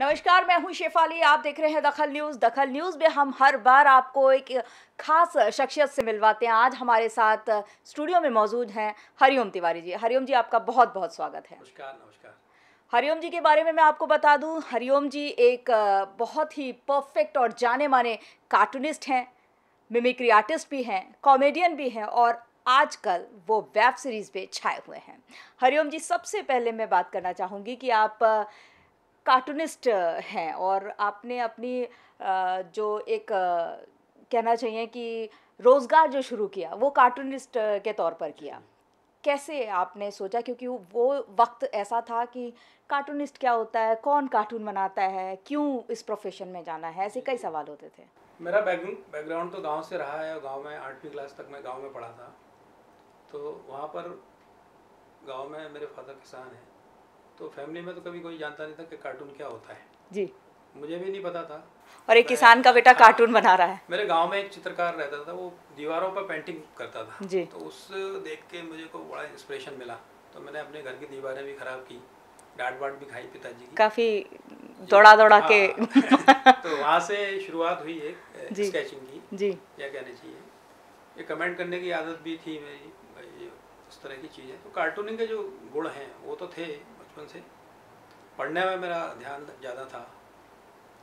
नमस्कार मैं हूँ शेफाली आप देख रहे हैं दखल न्यूज़। दखल न्यूज़ में हम हर बार आपको एक खास शख्सियत से मिलवाते हैं। आज हमारे साथ स्टूडियो में मौजूद हैं हरिओम तिवारी जी। हरिओम जी आपका बहुत बहुत स्वागत है। नमस्कार नमस्कार। हरिओम जी के बारे में मैं आपको बता दूँ हरिओम जी एक बहुत ही परफेक्ट और जाने माने कार्टूनिस्ट हैं मिमिक्री आर्टिस्ट भी हैं कॉमेडियन भी हैं और आजकल वो वेब सीरीज़ पे छाए हुए हैं। हरिओम जी सबसे पहले मैं बात करना चाहूँगी कि आप कार्टूनिस्ट हैं और आपने अपनी जो एक कहना चाहिए कि रोज़गार जो शुरू किया, वो कार्टूनिस्ट के तौर पर किया। कैसे आपने सोचा? क्योंकि वो वक्त ऐसा था कि कार्टूनिस्ट क्या होता है, कौन कार्टून बनाता है, क्यों इस प्रोफेशन में जाना है? ऐसे कई सवाल होते थे। मेरा बैकग्राउंड तो गाँव से रहा है गाँव में आठवीं क्लास तक मैं गाँव में पढ़ा था। तो वहाँ पर गाँव में मेरे फादर किसान हैं। तो फैमिली में तो कभी कोई जानता नहीं था कि कार्टून क्या होता है। जी। मुझे भी नहीं पता था। और एक किसान का बेटा हाँ, कार्टून बना रहा है। मेरे गाँव में एक चित्रकार रहता था वो दीवारों पर पेंटिंग करता था। जी। तो उस देख के मुझे को बड़ा इंस्पिरेशन मिला। तो मैंने अपने घर की दीवारें भी खराब की डांट वाट भी खाई पिताजी की। काफ़ी दौड़ा दौड़ा के हाँ। तो वहाँ से शुरुआत हुई एक स्केचिंग की। जी। क्या कहना चाहिए? ये कमेंट करने की आदत भी थी मेरी उस तरह की चीज़ें। तो कार्टूनिंग के जो गुण हैं वो तो थे। बचपन से। पढ़ने में मेरा ध्यान ज़्यादा था।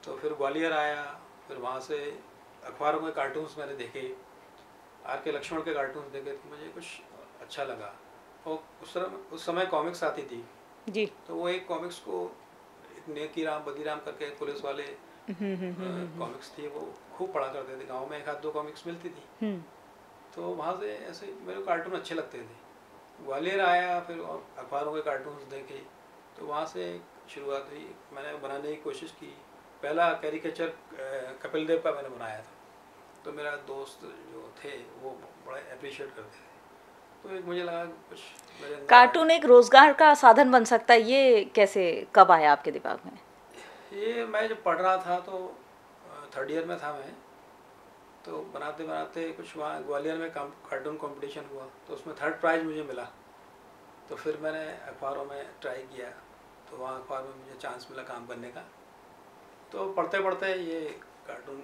तो फिर ग्वालियर आया फिर वहाँ से अखबारों के कार्टून्स मैंने देखे। आर के लक्ष्मण के कार्टून्स देखे तो मुझे कुछ अच्छा लगा। और उस समय उस समय कॉमिक्स आती थी। जी। तो वो एक कॉमिक्स को एक नेकी राम बदीराम करके पुलिस वाले हम्म, हम्म, हम्म, कॉमिक्स थी वो खूब पढ़ा करते थे। गाँव में एक हाथ दो कॉमिक्स मिलती थी। तो वहाँ से ऐसे मेरे कार्टून अच्छे लगते थे। ग्वालियर आया फिर अखबारों के कार्टून देखे। तो वहाँ से शुरुआत हुई। मैंने बनाने की कोशिश की। पहला कैरिकेचर कपिल देव का मैंने बनाया था। तो मेरा दोस्त जो थे वो बड़ा अप्रिशिएट करते थे। तो एक मुझे लगा कुछ कार्टून एक रोज़गार का साधन बन सकता है। ये कैसे कब आया आपके दिमाग में? ये मैं जब पढ़ रहा था तो थर्ड ईयर में था मैं। तो बनाते बनाते कुछ वहाँ ग्वालियर में कार्टून कॉम्पिटिशन हुआ। तो उसमें थर्ड प्राइज़ मुझे मिला। तो फिर मैंने अखबारों में ट्राई किया तो वहाँ अखबार में मुझे चांस मिला काम करने का। तो पढ़ते पढ़ते ये कार्टून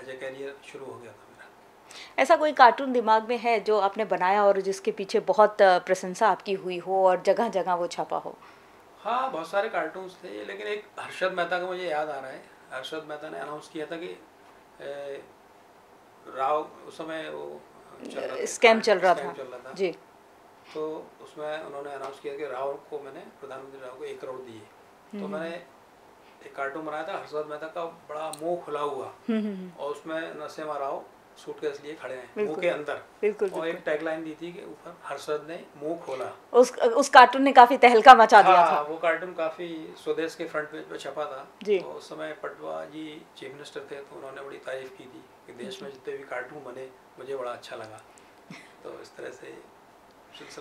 एज ए कैरियर शुरू हो गया था मेरा। ऐसा कोई कार्टून दिमाग में है जो आपने बनाया और जिसके पीछे बहुत प्रशंसा आपकी हुई हो और जगह जगह वो छपा हो? हाँ बहुत सारे कार्टून्स थे लेकिन एक हर्षद मेहता का मुझे याद आ रहा है। हर्षद मेहता ने अनाउंस किया था कि राव उस समय वो स्कैम चल रहा था। जी। तो उसमें उन्होंने अनाउंस किया कि राव को मैंने प्रधानमंत्री राव को एक करोड़ दिए। तो हम्म। मैंने एक कार्टून बनाया था हर्षवर्ध मेहता का बड़ा मुँह खुला हुआ। हम्म, हम्म, और उसमें नरसिम्हा राव सूटकेस लिए खड़े हैं मुँह के अंदर। बिल्कुल और एक टैगलाइन दी थी कि ऊपर हर्षद ने मुँह खोला। उस उस कार्टून ने काफ़ी तहलका मचा हाँ, दिया था। वो कार्टून काफ़ी स्वदेश के फ्रंट पेज पर छपा था। जी। तो उस समय पटवा जी चीफ मिनिस्टर थे तो उन्होंने बड़ी तारीफ़ की थी कि देश में जितने भी कार्टून बने मुझे बड़ा अच्छा लगा। तो इस तरह से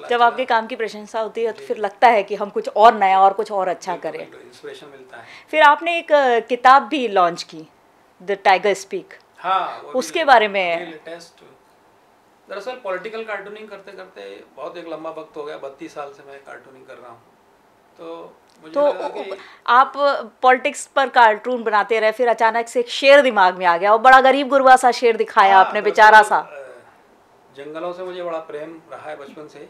जब आपके काम की प्रशंसा होती है तो फिर लगता है कि हम कुछ और नया और कुछ और अच्छा करें। इंस्पिरेशन मिलता है। फिर आपने एक किताब भी लॉन्च की द टाइगर स्पीक हाँ उसके बारे में दरअसल पॉलिटिकल कार्टूनिंग करते करते बहुत एक लंबा वक्त हो गया बत्तीस साल से मैं कार्टूनिंग कर रहा हूँ। तो मुझे तो लगा कि आप पॉलिटिक्स पर कार्टून बनाते रहे फिर अचानक से एक शेर दिमाग में आ गया और बड़ा गरीब गुरबा सा शेर दिखाया हाँ, आपने बेचारा सा। जंगलों से मुझे बड़ा प्रेम रहा है बचपन से।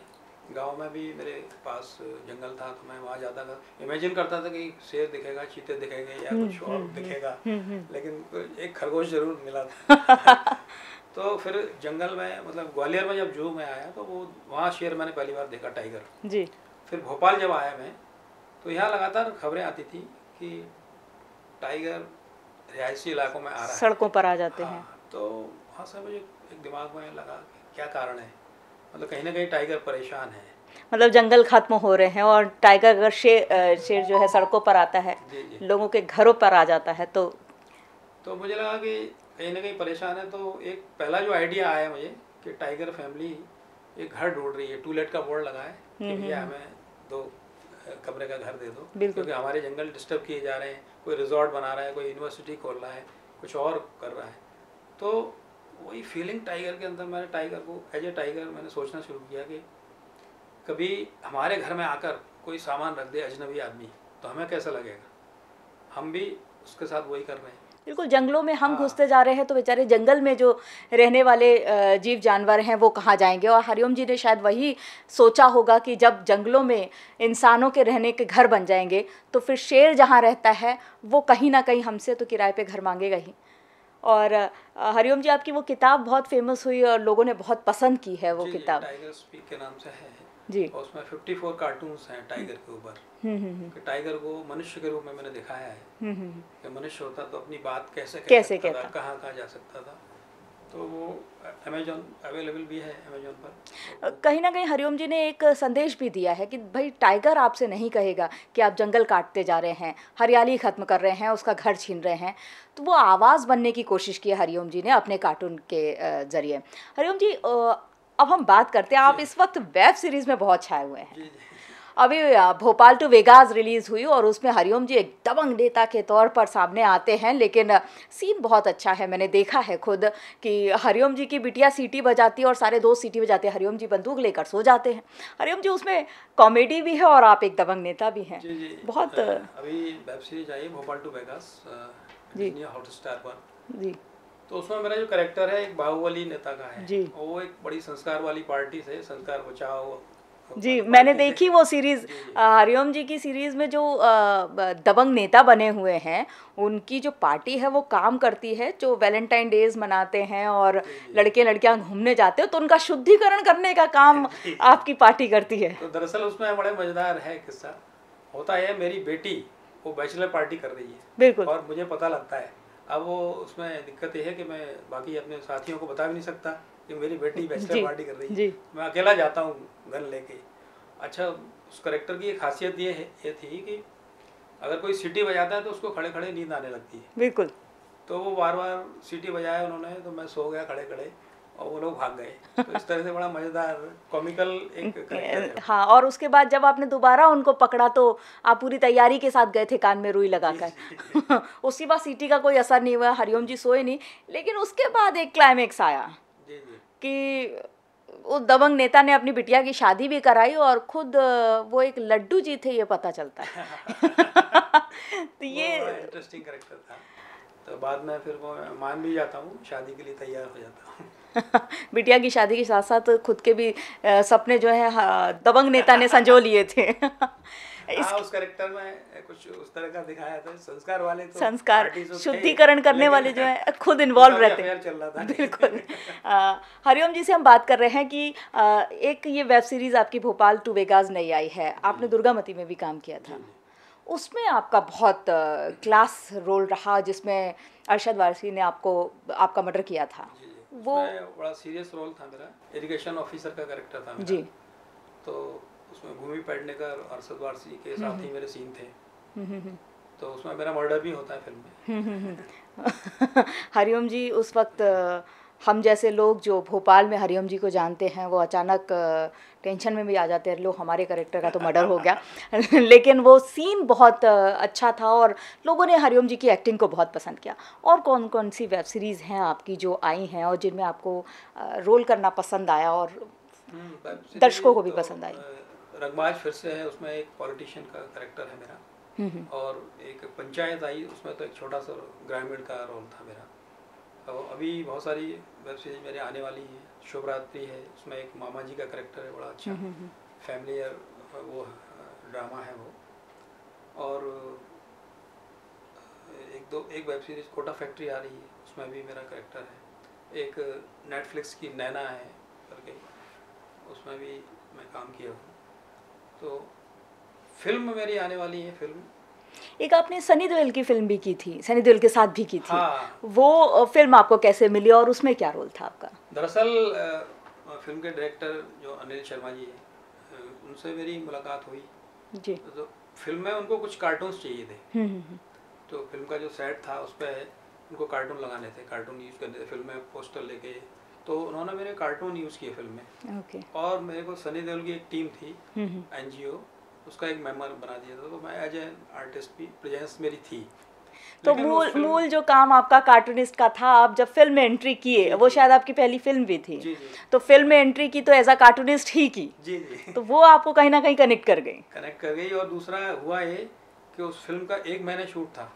गाँव में भी मेरे पास जंगल था तो मैं वहाँ जाता था। इमेजिन करता था कि शेर दिखेगा चीते दिखेंगे या कुछ और दिखेगा। लेकिन एक खरगोश ज़रूर मिला था। तो फिर जंगल में मतलब ग्वालियर में जब जू में आया तो वो वहाँ शेर मैंने पहली बार देखा टाइगर जी। फिर भोपाल जब आया मैं तो यहाँ लगातार खबरें आती थी कि टाइगर रिहायशी इलाकों में आ रहा है। सड़कों पर आ जाते हैं। हाँ, तो वहाँ से मुझे एक दिमाग में लगा क्या कारण है? मतलब कहीं ना कहीं टाइगर परेशान है। मतलब जंगल खत्म हो रहे हैं और टाइगर अगर शेर शेर जो है सड़कों पर आता है जी जी। लोगों के घरों पर आ जाता है तो तो मुझे लगा कि कहीं ना कहीं परेशान है तो एक पहला जो आइडिया आया मुझे कि टाइगर फैमिली एक घर ढूंढ रही है टूलेट का बोर्ड लगा है कि भैया हमें दो कमरे का घर दे दो। क्योंकि हमारे जंगल डिस्टर्ब किए जा रहे हैं कोई रिजॉर्ट बना रहा है कोई यूनिवर्सिटी खोल रहा है कुछ और कर रहा है। तो वही फीलिंग टाइगर के अंदर मैंने टाइगर को एज ए टाइगर मैंने सोचना शुरू किया कि कभी हमारे घर में आकर कोई सामान रख दे अजनबी आदमी तो हमें कैसा लगेगा? हम भी उसके साथ वही कर रहे हैं। बिल्कुल जंगलों में हम हाँ। घुसते जा रहे हैं तो बेचारे जंगल में जो रहने वाले जीव जानवर हैं वो कहाँ जाएँगे? और हरिओम जी ने शायद वही सोचा होगा कि जब जंगलों में इंसानों के रहने के घर बन जाएँगे तो फिर शेर जहाँ रहता है वो कहीं ना कहीं हमसे तो किराए पे घर मांगेगा ही। और हरिओम जी आपकी वो किताब बहुत फ़ेमस हुई और लोगों ने बहुत पसंद की है वो किताब। टाइगर स्पीक के नाम से है। जी। और उसमें 54 कार्टून्स हैं टाइगर के ऊपर। हम्म हम्म कि टाइगर को मनुष्य के रूप में मैंने दिखाया है। हम्म, हम्म हम्म। कि मनुष्य होता तो अपनी बात कैसे कैसे कहाँ कहाँ जा सकता था। तो वो अमेजोन अवेलेबल भी है अमेजोन पर। कहीं ना कहीं हरिओम जी ने एक संदेश भी दिया है कि भाई टाइगर आपसे नहीं कहेगा कि आप जंगल काटते जा रहे हैं हरियाली खत्म कर रहे हैं उसका घर छीन रहे हैं। तो वो आवाज़ बनने की कोशिश की है हरिओम जी ने अपने कार्टून के ज़रिए। हरिओम जी अब हम बात करते हैं आप इस वक्त वेब सीरीज़ में बहुत छाए हुए हैं। जी जी। अभी भोपाल टू वेगास रिलीज़ हुई और उसमें हरिओम जी एक दबंग नेता के तौर पर सामने आते हैं लेकिन सीन बहुत अच्छा है मैंने देखा है खुद कि हरिओम जी की बिटिया सीटी बजाती है और सारे दोस्त सीटी बजाते हैं हरिओम जी बंदूक लेकर सो जाते हैं। हरिओम जी उसमें कॉमेडी भी है और आप एक दबंग नेता भी हैं। जी जी। बहुत अभी वेब सीरीज़ आई भोपाल टू वेगास जी। हॉटस्टार पर। जी। तो उसमें मेरा जो करेक्टर है एक बाहुबली नेता का है। जी। वो एक बड़ी संस्कार वाली पार्टी से संस्कार बचाओ जी मैंने देखी वो सीरीज़। हरिओम जी की सीरीज़ में जो दबंग नेता बने हुए हैं उनकी जो पार्टी है वो काम करती है जो वैलेंटाइन डेज़ मनाते हैं और। लड़के लड़कियाँ घूमने जाते हो तो उनका शुद्धिकरण करने का काम आपकी पार्टी करती है तो दरअसल उसमें बड़े मज़ेदार है किस्सा होता है मेरी बेटी वो बैचलर पार्टी कर रही है बिल्कुल और मुझे पता लगता है अब वो उसमें दिक्कत ये है कि मैं बाकी अपने साथियों को बता भी नहीं सकता कि मेरी बेटी बैचलर पार्टी कर रही है। मैं अकेला जाता हूँ गन लेके। अच्छा उस करेक्टर की एक खासियत ये है ये थी कि अगर कोई सीटी बजाता है तो उसको खड़े खड़े नींद आने लगती है। बिल्कुल। तो वो बार बार सीटी बजाया उन्होंने तो मैं सो गया खड़े खड़े और वो लोग भाग गए। तो इस तरह से बड़ा मज़ेदार कॉमिकल एक हाँ। और उसके बाद जब आपने दोबारा उनको पकड़ा तो आप पूरी तैयारी के साथ गए थे कान में रुई लगाकर। उसी बार सीटी का कोई असर नहीं हुआ हरिओम जी सोए नहीं लेकिन उसके बाद एक क्लाइमेक्स आया। जी जी। कि उस दबंग नेता ने अपनी बिटिया की शादी भी कराई और खुद वो एक लड्डू जी थे ये पता चलता है। तो ये इंटरेस्टिंग करेक्टर था। तो बाद में फिर वो मान भी जाता हूँ शादी के लिए तैयार हो जाता हूँ। बिटिया की शादी के साथ साथ खुद के भी सपने जो है हाँ, दबंग नेता ने संजो लिए थे। हाँ उस करेक्टर में कुछ उस तरह का दिखाया था संस्कार वाले तो संस्कार शुद्धिकरण करने वाले जो है खुद इन्वॉल्व रहते हैं। चल रहा था। बिल्कुल। हरिओम जी से हम बात कर रहे हैं कि एक ये वेब सीरीज़ आपकी भोपाल टू वेगास नई आई है। आपने दुर्गामती में भी काम किया था। उसमें आपका बहुत क्लास रोल रहा जिसमें अरशद वारसी ने आपको आपका मर्डर किया था। वो बड़ा सीरियस रोल था मेरा। इरिगेशन ऑफिसर का करेक्टर था जी। तो उसमें भूमि पेडनेकर और अरशद वारसी के साथ ही मेरे सीन थे। तो उसमें मेरा मर्डर भी होता है फ़िल्म में। हरिओम जी उस वक्त हम जैसे लोग जो भोपाल में हरिओम जी को जानते हैं वो अचानक टेंशन में भी आ जाते हैं लोग हमारे करेक्टर का तो मर्डर हो गया। लेकिन वो सीन बहुत अच्छा था और लोगों ने हरिओम जी की एक्टिंग को बहुत पसंद किया। और कौन कौन सी वेब सीरीज़ हैं आपकी जो आई हैं और जिनमें आपको रोल करना पसंद आया और हम्म, दर्शकों को भी तो, पसंद आई। रंगबाज फिर से है उसमें एक पॉलिटिशियन का करेक्टर है मेरा। हम्म, हम्म, और एक पंचायत आई उसमें तो एक छोटा सा ग्रामीण का रोल था मेरा। और अभी बहुत सारी वेब सीरीज़ मेरे आने वाली हैं। शुभरात्रि है उसमें एक मामा जी का करेक्टर है बड़ा अच्छा। हम्म, हम्म, वो ड्रामा है वो। और एक दो एक वेब सीरीज़ कोटा फैक्ट्री आ रही है उसमें भी मेरा करेक्टर है। एक नेटफ्लिक्स की नैना है करके उसमें भी मैं काम किया हूँ। तो फ़िल्म मेरी आने वाली है फ़िल्म। एक आपने सनी देओल की फ़िल्म भी की थी सनी देओल के साथ भी की थी। हाँ। वो फ़िल्म आपको कैसे मिली और उसमें क्या रोल था आपका? दरअसल फ़िल्म के डायरेक्टर जो अनिल शर्मा जी हैं उनसे मेरी मुलाकात हुई। जी। तो फ़िल्म में उनको कुछ कार्टून्स चाहिए थे। हम्म, हम्म, हम्म। तो फ़िल्म का जो सेट था उस पर उनको कार्टून लगाने थे। कार्टून यूज़ करने थे। फ़िल्म में पोस्टर लेके तो उन्होंने मेरे कार्टून यूज़ किए फ़िल्म में। ओके और मेरे को सनी देओल की एक टीम थी हम्म, हम्म। एनजीओ उसका एक मेंबर बना दिया था। तो मैं एज एन आर्टिस्ट भी प्रेजेंस मेरी थी। तो मूल मूल जो काम आपका कार्टूनिस्ट का था आप जब फ़िल्म में एंट्री किए वो शायद आपकी पहली फ़िल्म भी थी। जी जी। तो फ़िल्म में एंट्री की तो एज अ कार्टूनिस्ट ही की। जी जी। तो वो आपको कहीं ना कहीं कनेक्ट कर गई। कनेक्ट कर गई और दूसरा हुआ ये कि उस फ़िल्म का एक महीने शूट था।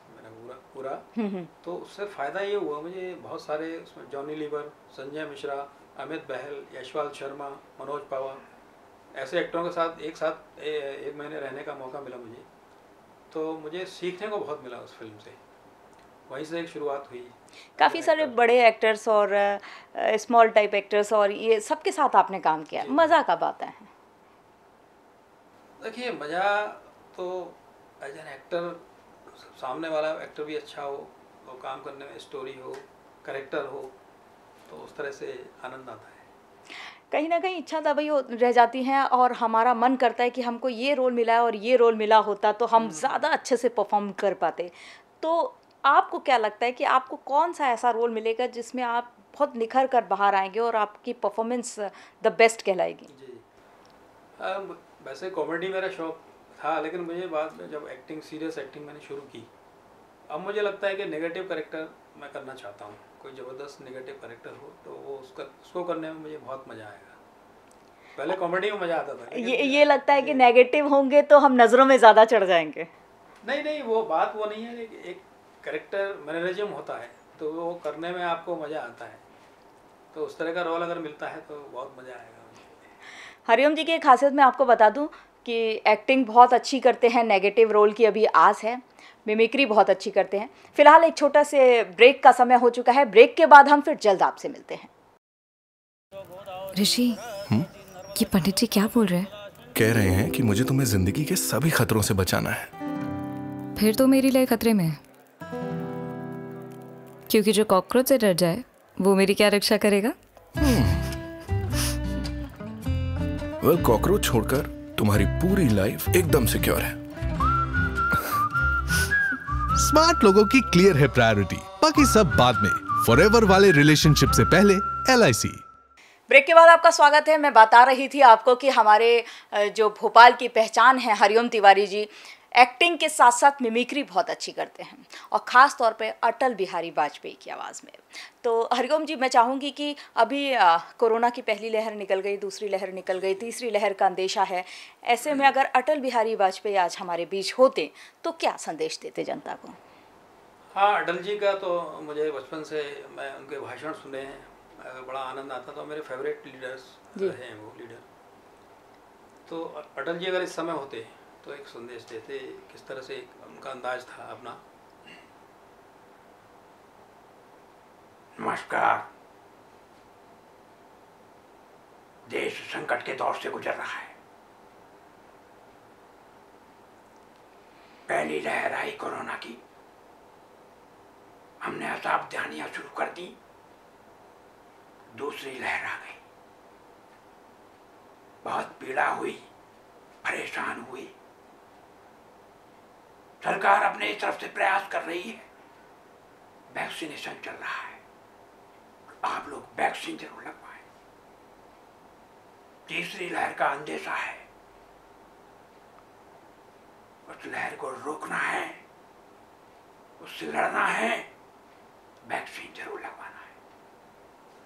पूरा। हम्म, हम्म। तो उससे फ़ायदा ये हुआ मुझे बहुत सारे उसमें जॉनी लीवर संजय मिश्रा अमित बहल यशपाल शर्मा मनोज पवार ऐसे एक्टरों के साथ एक साथ ए, एक महीने रहने का मौका मिला मुझे। तो मुझे सीखने को बहुत मिला उस फ़िल्म से। वहीं से एक शुरुआत हुई। काफ़ी सारे बड़े एक्टर्स और स्मॉल टाइप एक्टर्स और ये सबके साथ आपने काम किया। मज़ा कब आता है? देखिए मज़ा तो एज एन एक्टर सामने वाला एक्टर भी अच्छा हो और काम करने में स्टोरी हो करेक्टर हो तो उस तरह से आनंद आता है। कहीं ना कहीं इच्छा दबाई रह जाती है और हमारा मन करता है कि हमको ये रोल मिला और ये रोल मिला होता तो हम ज़्यादा अच्छे से परफॉर्म कर पाते। तो आपको क्या लगता है कि आपको कौन सा ऐसा रोल मिलेगा जिसमें आप बहुत निखर कर बाहर आएँगे और आपकी परफॉर्मेंस द बेस्ट कहलाएगी? जी। अब वैसे कॉमेडी मेरा शौक था लेकिन मुझे बाद में जब एक्टिंग सीरियस एक्टिंग मैंने शुरू की अब मुझे लगता है कि नेगेटिव करेक्टर मैं करना चाहता हूँ। कोई ज़बरदस्त नेगेटिव करेक्टर हो तो वो उसका उसको करने में मुझे बहुत मज़ा आएगा। पहले कॉमेडी में मज़ा आता था ये ये लगता है कि नेगेटिव होंगे तो हम नज़रों में ज़्यादा चढ़ जाएँगे। नहीं नहीं वो बात वो नहीं है कि एक करेक्टर मैनरिज्म होता है तो वो करने में आपको मज़ा आता है। तो उस तरह का रोल अगर मिलता है तो बहुत मज़ा आएगा। हरिओम जी की खासियत मैं आपको बता दूँ कि एक्टिंग बहुत अच्छी करते हैं नेगेटिव रोल की अभी आस है मिमिक्री बहुत अच्छी करते हैं। फ़िलहाल एक छोटा से ब्रेक का समय हो चुका है ब्रेक के बाद हम फिर जल्द आपसे मिलते हैं। ऋषि ये पंडित जी क्या बोल रहे हैं? कह रहे हैं कि मुझे तुम्हें ज़िंदगी के सभी खतरों से बचाना है। फिर तो मेरी लिए खतरे में है। क्योंकि जो कॉकरोच से डर जाए वो मेरी क्या रक्षा करेगा? वेल कॉकरोच छोड़कर तुम्हारी पूरी लाइफ एकदम सिक्योर है। स्मार्ट लोगों की क्लियर है प्रायोरिटी बाकी सब बाद में। फॉरएवर वाले रिलेशनशिप से पहले एलआईसी ब्रेक के बाद आपका स्वागत है। मैं बता रही थी आपको कि हमारे जो भोपाल की पहचान है हरिओम तिवारी जी एक्टिंग के साथ साथ मिमिक्री बहुत अच्छी करते हैं और ख़ास तौर पे अटल बिहारी वाजपेयी की आवाज़ में। तो हरिओम जी मैं चाहूँगी कि अभी अ, कोरोना की पहली लहर निकल गई दूसरी लहर निकल गई तीसरी लहर का अंदेशा है। ऐसे में अगर अटल बिहारी वाजपेयी आज हमारे बीच होते तो क्या संदेश देते जनता को? हाँ अटल जी का तो मुझे बचपन से मैं उनके भाषण सुने हैं बड़ा आनंद आता था मेरे फेवरेट लीडर्स रहे हैं वो लीडर तो अटल जी अगर इस समय होते तो एक संदेश देते, किस तरह से उनका अंदाज था अपना? नमस्कार। देश संकट के दौर से गुजर रहा है। पहली लहर आई कोरोना की। हमने असावधानियाँ शुरू कर दी। दूसरी लहर आ गई। बहुत पीड़ा हुई, परेशान हुई। सरकार अपने तरफ़ से प्रयास कर रही है। वैक्सीनेशन चल रहा है। आप लोग वैक्सीन ज़रूर लगवाएँ। तीसरी लहर का अंदेशा है। उस लहर को रोकना है। उससे लड़ना है। वैक्सीन ज़रूर लगवाना है।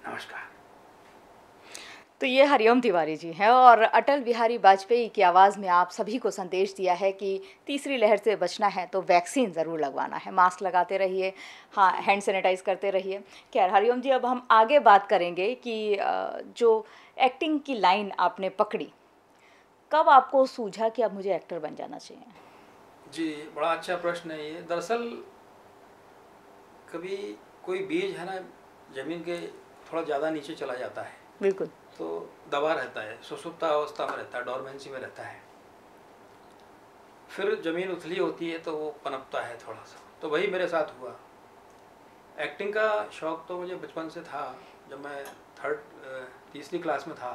नमस्कार। तो ये हरिओम तिवारी जी हैं और अटल बिहारी वाजपेयी की आवाज़ में आप सभी को संदेश दिया है कि तीसरी लहर से बचना है तो वैक्सीन ज़रूर लगवाना है। मास्क लगाते रहिए हाँ हैंड सैनिटाइज करते रहिए। खैर हरिओम जी अब हम आगे बात करेंगे कि जो एक्टिंग की लाइन आपने पकड़ी कब आपको सूझा कि अब मुझे एक्टर बन जाना चाहिए? जी बड़ा अच्छा प्रश्न है ये। दरअसल कभी कोई बीज है ना ज़मीन के थोड़ा ज़्यादा नीचे चला जाता है। बिल्कुल। तो दबा रहता है, सुसुप्ता अवस्था में रहता है, डॉर्मेंसी में रहता है। फिर ज़मीन उथली होती है तो वो पनपता है थोड़ा सा। तो वही मेरे साथ हुआ। एक्टिंग का शौक तो मुझे बचपन से था, जब मैं थर्ड तीसरी क्लास में था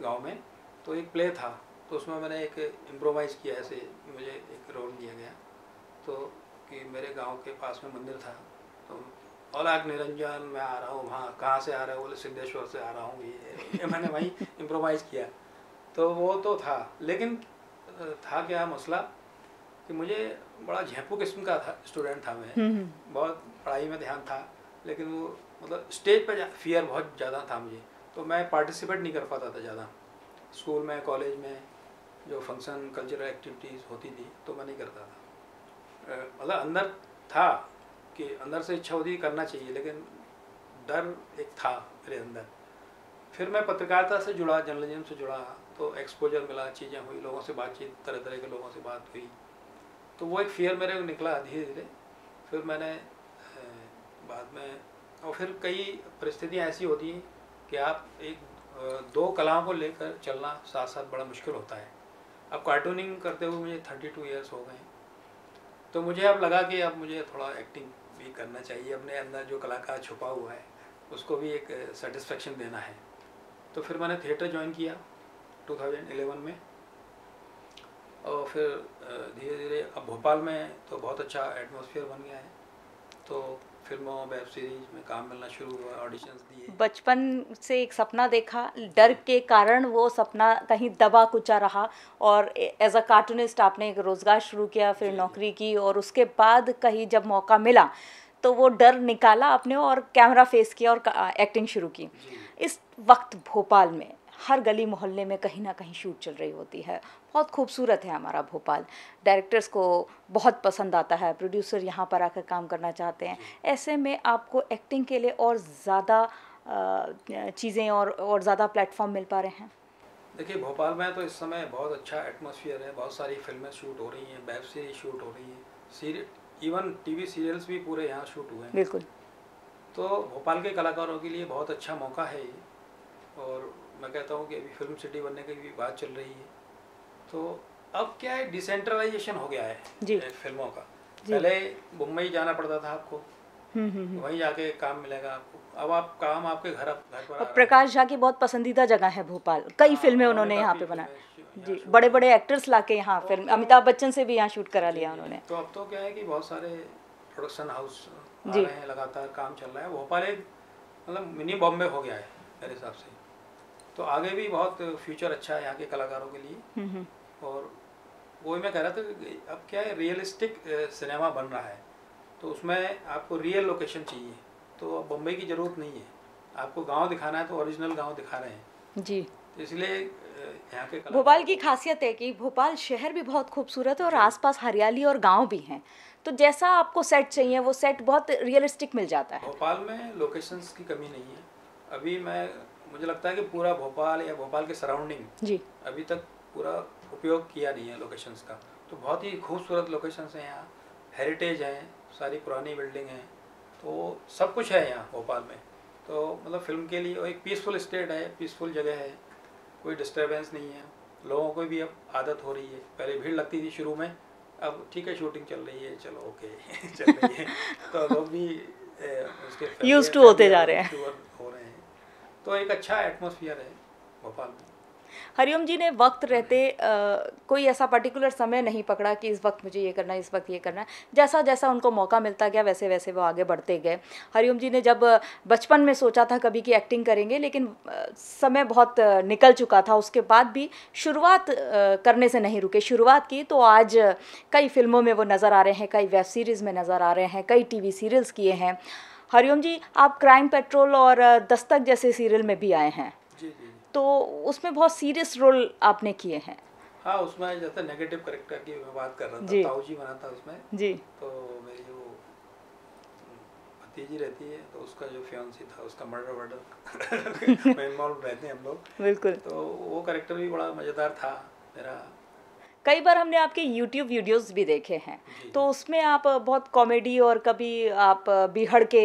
गाँव में तो एक प्ले था। तो उसमें मैंने एक इम्प्रोवाइज़ किया, ऐसे मुझे एक रोल दिया गया। तो कि मेरे गाँव के पास में मंदिर था तो औलाक निरंजन मैं आ रहा हूँ वहाँ। कहाँ से आ रहा है? बोले सिद्धेश्वर से आ रहा हूँ। ये, ये मैंने वहीं इम्प्रोवाइज़ किया। तो वो तो था। लेकिन था क्या मसला कि मुझे बड़ा झेपू किस्म का था स्टूडेंट था मैं। बहुत पढ़ाई में ध्यान था लेकिन वो मतलब स्टेज पर फियर बहुत ज़्यादा था मुझे। तो मैं पार्टिसिपेट नहीं कर पाता था ज़्यादा। स्कूल में कॉलेज में जो फ़ंक्शन कल्चरल एक्टिविटीज़ होती थी तो मैं नहीं करता था। मतलब अंदर था कि अंदर से इच्छा होती करना चाहिए, लेकिन डर एक था मेरे अंदर। फिर मैं पत्रकारिता से जुड़ा, जर्नलिज्म से जुड़ा तो एक्सपोजर मिला, चीज़ें हुई, लोगों से बातचीत तरह तरह के लोगों से बात हुई। तो वो एक फियर मेरे निकला धीरे धीरे फिर मैंने बाद में, और फिर कई परिस्थितियाँ ऐसी होती हैं कि आप एक दो कलाओं को लेकर चलना साथ साथ बड़ा मुश्किल होता है। अब कार्टूनिंग करते हुए मुझे थर्टी टू ईयर्स हो गए तो मुझे अब लगा कि अब मुझे थोड़ा एक्टिंग भी करना चाहिए अपने अंदर जो कलाकार छुपा हुआ है, उसको भी एक सेटिस्फेक्शन देना है। तो फिर मैंने थिएटर ज्वाइन किया 2011 में। और फिर धीरे धीरे अब भोपाल में तो बहुत अच्छा एटमोसफियर बन गया है। तो फ़िल्मों वेब सीरीज़ में काम मिलना शुरू हुआ ऑडिशंस दिए। बचपन से एक सपना देखा डर के कारण वो सपना कहीं दबा कुचा रहा और एज अ कार्टूनिस्ट आपने एक रोज़गार शुरू किया फिर नौकरी की और उसके बाद कहीं जब मौका मिला तो वो डर निकाला आपने और कैमरा फेस किया और एक्टिंग शुरू की। इस वक्त भोपाल में हर गली मोहल्ले में कहीं ना कहीं शूट चल रही होती है। बहुत खूबसूरत है हमारा भोपाल। डायरेक्टर्स को बहुत पसंद आता है प्रोड्यूसर यहाँ पर आकर काम करना चाहते हैं। ऐसे में आपको एक्टिंग के लिए और ज़्यादा चीज़ें और और ज़्यादा प्लेटफॉर्म मिल पा रहे हैं? देखिए भोपाल में तो इस समय बहुत अच्छा एटमोसफियर है। बहुत सारी फ़िल्में शूट हो रही हैं वेब सीरीज़ शूट हो रही है। सीरियल इवन टीवी सीरियल्स भी पूरे यहाँ शूट हुए हैं। बिल्कुल। तो भोपाल के कलाकारों के लिए बहुत अच्छा मौका है ये। और मैं कहता हूँ कि अभी फ़िल्म सिटी बनने की भी बात चल रही है। तो अब क्या है डिसेंट्रलाइजेशन हो गया है जी। फ़िल्मों का। पहले मुंबई जाना पड़ता था आपको हम्म, हम्म, हम्म। वहीं जाके काम मिलेगा आपको। अब आप काम आपके घर घर पर प्रकाश झा की बहुत पसंदीदा जगह है भोपाल। कई हाँ, फ़िल्में उन्होंने यहाँ पे बनाई जी बड़े बड़े एक्टर्स लाके यहाँ फ़िल्म अमिताभ बच्चन से भी यहाँ शूट करा लिया उन्होंने। तो अब तो क्या है कि बहुत सारे प्रोडक्शन हाउस रहे हैं लगातार काम चल रहा है। भोपाल एक मतलब मिनी बॉम्बे हो गया है मेरे हिसाब से। तो आगे भी बहुत फ्यूचर अच्छा है यहाँ के कलाकारों के लिए। और वही मैं कह रहा था कि अब क्या है रियलिस्टिक सिनेमा बन रहा है। तो उसमें आपको रियल लोकेशन चाहिए। तो अब बम्बई की ज़रूरत नहीं है। आपको गाँव दिखाना है तो ओरिजिनल गाँव दिखा रहे हैं। जी। तो इसलिए यहाँ के भोपाल की खासियत है कि भोपाल शहर भी बहुत खूबसूरत है और आसपास हरियाली और गाँव भी हैं। तो जैसा आपको सेट चाहिए वो सेट बहुत रियलिस्टिक मिल जाता है। भोपाल में लोकेशंस की कमी नहीं है। अभी मैं मुझे लगता है कि पूरा भोपाल या भोपाल के सराउंडिंग जी। अभी तक पूरा उपयोग किया नहीं है लोकेशंस का। तो बहुत ही खूबसूरत लोकेशंस हैं यहाँ। हेरिटेज हैं सारी पुरानी बिल्डिंग हैं। तो सब कुछ है यहाँ भोपाल में। तो मतलब फ़िल्म के लिए एक पीसफुल स्टेट है पीसफुल जगह है। कोई डिस्टर्बेंस नहीं है। लोगों को भी अब आदत हो रही है। पहले भीड़ लगती थी शुरू में अब ठीक है शूटिंग चल रही है चलो ओके चल रही है। तो लोग भी उसके यूज़ टू होते जा रहे हैं। हो रहे हैं। तो एक अच्छा एटमोसफियर है भोपाल में। हरिओम जी ने वक्त रहते आ, कोई ऐसा पर्टिकुलर समय नहीं पकड़ा कि इस वक्त मुझे ये करना है इस वक्त ये करना है। जैसा जैसा उनको मौका मिलता गया वैसे वैसे वो आगे बढ़ते गए। हरिओम जी ने जब बचपन में सोचा था कभी कि एक्टिंग करेंगे लेकिन समय बहुत निकल चुका था। उसके बाद भी शुरुआत करने से नहीं रुके। शुरुआत की तो आज कई फ़िल्मों में वो नज़र आ रहे हैं कई वेब सीरीज़ में नज़र आ रहे हैं कई टीवी सीरियल्स किए हैं। हरिओम जी आप क्राइम पेट्रोल और दस्तक जैसे सीरियल में भी आए हैं। जी जी। तो उसमें बहुत सीरियस रोल आपने किए हैं। हाँ उसमें जैसे नेगेटिव करेक्टर की मैं बात कर रहा था ताऊ जी बना था उसमें। जी। तो मेरी जो भतीजी रहती है तो उसका जो फ्योन्सी था उसका मर्डर वर्डर में इन्वॉल्व रहते हैं हम लोग। बिल्कुल। तो वो करेक्टर भी बड़ा मज़ेदार था मेरा। कई बार हमने आपके यूट्यूब वीडियोस भी देखे हैं। तो उसमें आप बहुत कॉमेडी और कभी आप बिहड़ के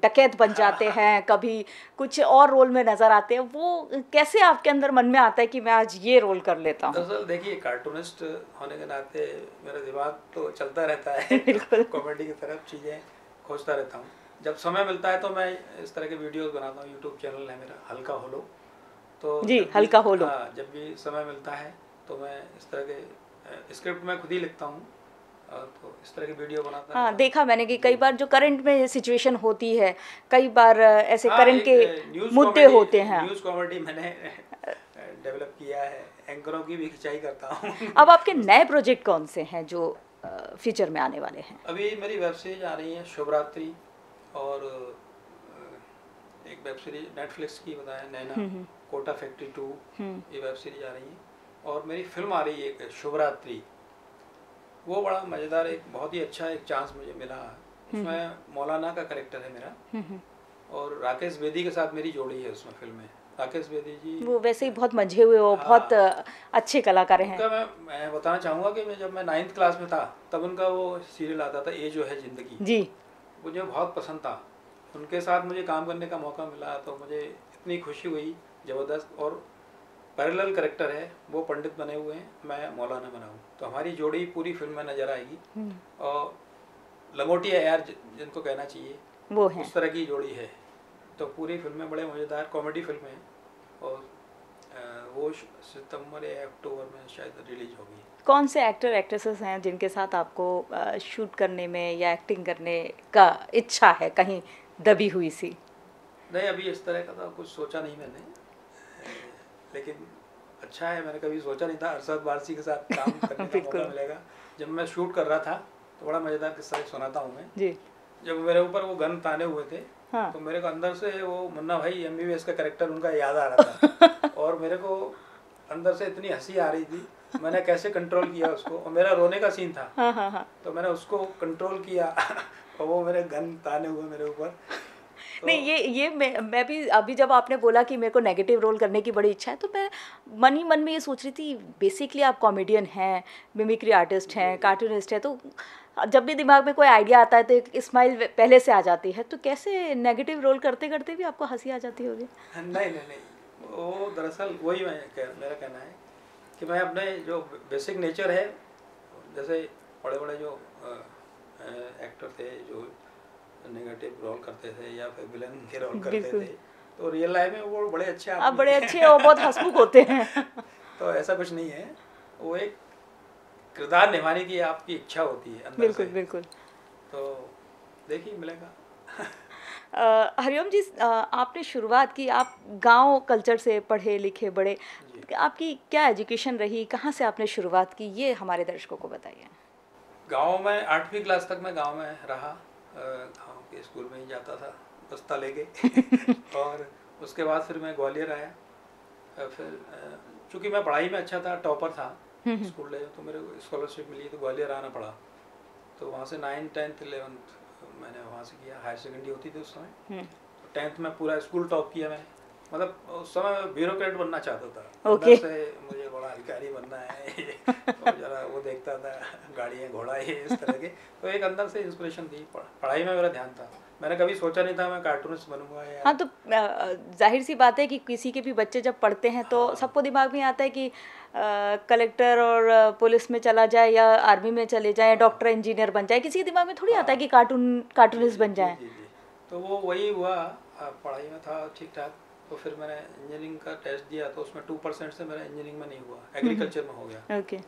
डकैत बन जाते हैं। कभी कुछ और रोल में नज़र आते हैं वो कैसे आपके अंदर मन में आता है कि मैं आज ये रोल कर लेता हूँ? दरअसल देखिए कार्टूनिस्ट होने के नाते मेरा दिमाग तो चलता रहता है। कॉमेडी की तरफ़ चीज़ें खोजता रहता हूँ। जब समय मिलता है तो मैं इस तरह के वीडियोस बनाता हूँ। यूट्यूब चैनल है मेरा हल्का होलो। तो जी हल्का होलो। हाँ जब भी समय मिलता है तो मैं इस तरह के स्क्रिप्ट मैं खुद ही लिखता हूँ तो इस तरह की वीडियो बनाता हाँ देखा मैंने कि कई बार जो करंट में सिचुएशन होती है कई बार ऐसे हाँ, करंट के मुद्दे होते हैं। न्यूज़ कॉमेडी मैंने डेवलप किया है एंकरों की भी खिंचाई करता हूँ। अब आपके नए प्रोजेक्ट कौन से हैं जो फ्यूचर में आने वाले हैं? अभी मेरी वेब सीरीज़ आ रही है शुभरात्रि और एक वेब सीरीज़ नेटफ्लिक्स की बताया नैना हम्म, हम्म। कोटा फैक्ट्री टू ये वेब सीरीज़ आ रही है। और मेरी फ़िल्म आ रही है एक शुभरात्रि। वो बड़ा मज़ेदार एक बहुत ही अच्छा एक चांस मुझे मिला। उसमें मौलाना का करेक्टर है मेरा। और राकेश बेदी के साथ मेरी जोड़ी है उसमें फ़िल्म में। राकेश बेदी जी वो वैसे ही बहुत मंझे हुए हो। बहुत अच्छे कलाकार हैं। उनका मैं मैं बताना चाहूँगा कि मैं जब मैं नाइन्थ क्लास में था तब उनका वो सीरियल आता था ये जो है ज़िंदगी। जी। मुझे बहुत पसंद था। उनके साथ मुझे काम करने का मौका मिला तो मुझे इतनी खुशी हुई ज़बरदस्त। और पैरेलल करेक्टर है वो पंडित बने हुए हैं मैं मौलाना बना हूँ। तो हमारी जोड़ी पूरी फ़िल्म में नज़र आएगी। और लंगोटिया यार जिनको कहना चाहिए वो है। उस तरह की जोड़ी है। तो पूरी फ़िल्म में बड़े मज़ेदार कॉमेडी फ़िल्म है। और वो सितंबर या अक्टूबर में शायद रिलीज़ होगी। कौन से एक्टर एक्ट्रेसेस हैं जिनके साथ आपको शूट करने में या एक्टिंग करने का इच्छा है कहीं दबी हुई सी? नहीं अभी इस तरह का तो कुछ सोचा नहीं मैंने। लेकिन अच्छा है मैंने कभी सोचा नहीं था अरशद वारसी के साथ काम करने का मौका मिलेगा। जब मैं शूट कर रहा था तो बड़ा मज़ेदार किस्सा एक सुनाता हूँ मैं। जी। जब मेरे ऊपर वो गन ताने हुए थे हाँ। तो मेरे को अंदर से वो मुन्ना भाई एम का करेक्टर उनका याद आ रहा था। और मेरे को अंदर से इतनी हँसी आ रही थी मैंने कैसे कंट्रोल किया उसको? और मेरा रोने का सीन था। हाँ हाँ हाँ। तो मैंने उसको कंट्रोल किया और वो मेरे गन ताने हुए मेरे ऊपर। नहीं ये ये मैं मैं भी अभी जब आपने बोला कि मेरे को नेगेटिव रोल करने की बड़ी इच्छा है तो मैं मन ही मन में ये सोच रही थी बेसिकली आप कॉमेडियन हैं मिमिक्री आर्टिस्ट हैं कार्टूनिस्ट हैं तो जब भी दिमाग में कोई आइडिया आता है तो एक स्माइल पहले से आ जाती है तो कैसे नेगेटिव रोल करते करते भी आपको हँसी आ जाती होगी? नहीं नहीं नहीं वो दरअसल वही मैं कह, मेरा कहना है कि मैं अपने जो बेसिक नेचर है जैसे बड़े बड़े जो एक्टर थे जो नेगेटिव रोल करते थे या फिर विलन के रोल करते थे तो रियल लाइफ में वो बड़े अच्छे आप बड़े अच्छे और बहुत हंसमुख होते हैं। तो ऐसा कुछ नहीं है। वो एक किरदार निभाने की आपकी इच्छा होती है अंदर बिल्कुल से। बिल्कुल। तो देखिए मिलेगा। हरिओम जी आपने शुरुआत की आप गाँव कल्चर से पढ़े लिखे बड़े। आपकी क्या एजुकेशन रही? कहाँ से आपने शुरुआत की? ये हमारे दर्शकों को बताइए। गाँव में आठवीं क्लास तक मैं गाँव में रहा। गाँव के स्कूल में ही जाता था बस्ता लेके। और उसके बाद फिर मैं ग्वालियर आया। फिर चूँकि मैं पढ़ाई में अच्छा था टॉपर था स्कूल ले तो मेरे को स्कॉलरशिप मिली तो ग्वालियर आना पड़ा। तो वहाँ से नाइन्थ टेंथ इलेवेंथ मैंने वहाँ से किया हायर सेकेंडरी होती थी उस समय। तो टेंथ में पूरा स्कूल टॉप किया मैंने। मतलब उस समय ब्यूरोक्रेट बनना चाहता था। Okay. से मुझे बड़ा अधिकारी बनना है। और जरा वो देखता था गाड़ियाँ घोड़ा ये इस तरह के। तो एक अंदर से इंस्पिरेशन थी पढ़ाई में मेरा ध्यान था। मैंने कभी सोचा नहीं था मैं कार्टूनिस्ट बनूँगा या हाँ तो ज़ाहिर सी बात है कि किसी के भी बच्चे जब पढ़ते हैं तो हाँ। सबको दिमाग में आता है कि कलेक्टर और पुलिस में चला जाए या आर्मी में चले जाए या डॉक्टर इंजीनियर बन जाए किसी के दिमाग में थोड़ी आता है कि कार्टून कार्टूनिस्ट बन जाए। तो वो वही हुआ पढ़ाई में था ठीक ठाक तो फिर मैंने इंजीनियरिंग का टेस्ट दिया तो उसमें टू परसेंट से मेरा इंजीनियरिंग में नहीं हुआ एग्रीकल्चर में हो गया। ओके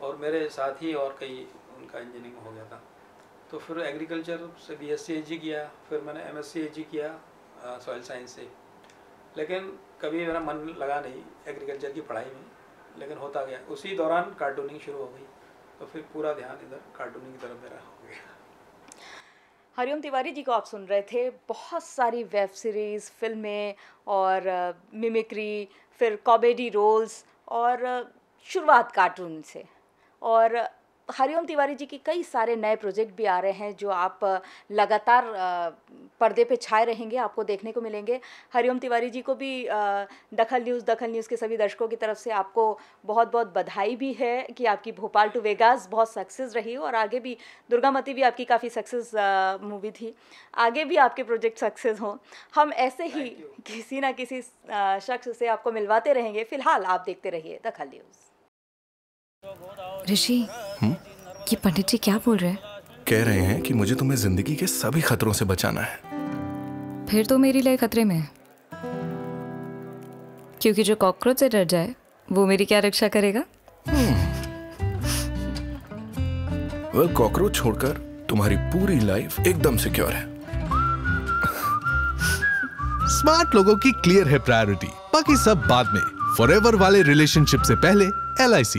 और मेरे साथ ही और कई उनका इंजीनियरिंग हो गया था। तो फिर एग्रीकल्चर से बी एस किया फिर मैंने एम एस किया सॉइल साइंस से। लेकिन कभी मेरा मन लगा नहीं एग्रीकल्चर की पढ़ाई में लेकिन होता गया। उसी दौरान कार्टूनिंग शुरू हो गई। तो फिर पूरा ध्यान इधर कार्टूनिंग की तरफ़ मेरा। हो हरिओम तिवारी जी को आप सुन रहे थे। बहुत सारी वेब सीरीज़, फ़िल्में और मिमिक्री, फिर कॉमेडी रोल्स और शुरुआत कार्टून से। और हरिओम तिवारी जी के कई सारे नए प्रोजेक्ट भी आ रहे हैं जो आप लगातार पर्दे पे छाए रहेंगे आपको देखने को मिलेंगे। हरिओम तिवारी जी को भी दखल न्यूज़ दखल न्यूज़ के सभी दर्शकों की तरफ़ से आपको बहुत बहुत बधाई भी है कि आपकी भोपाल टू वेगास बहुत सक्सेस रही और आगे भी दुर्गामती भी आपकी काफ़ी सक्सेस मूवी थी। आगे भी आपके प्रोजेक्ट सक्सेस हों। हम ऐसे ही किसी ना किसी शख्स से आपको मिलवाते रहेंगे। फ़िलहाल आप देखते रहिए दखल न्यूज़। ऋषि ये पंडित जी क्या बोल रहे हैं? कह रहे हैं कि मुझे तुम्हें ज़िंदगी के सभी खतरों से बचाना है। फिर तो मेरी लाइफ खतरे में है। क्योंकि जो कॉकरोच से डर जाए वो मेरी क्या रक्षा करेगा? वह कॉकरोच छोड़कर तुम्हारी पूरी लाइफ एकदम सिक्योर है। स्मार्ट लोगों की क्लियर है प्रायोरिटी। बाकी सब बाद में फॉरएवर वाले रिलेशनशिप से पहले LIC